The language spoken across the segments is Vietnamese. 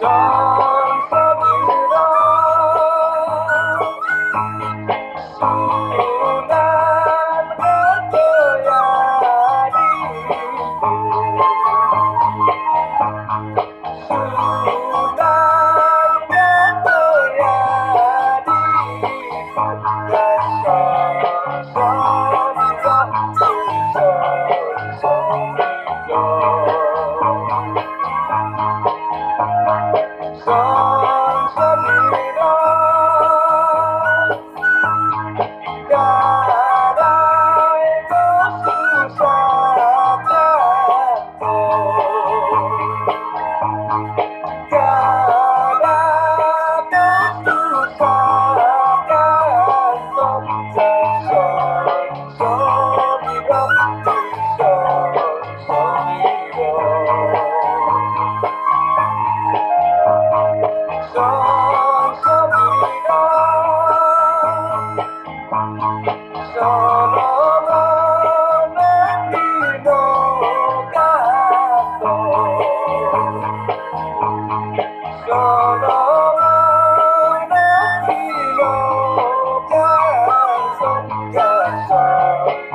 God.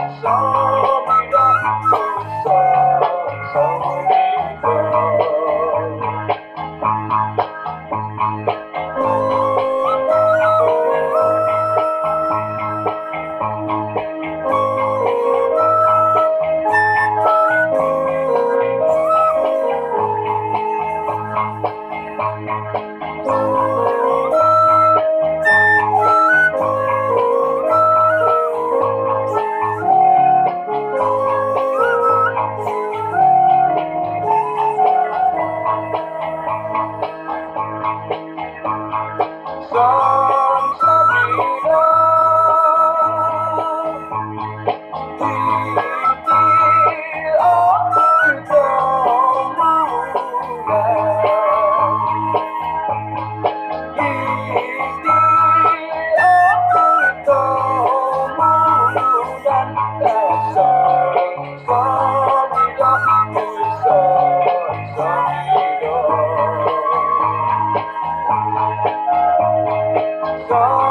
So go.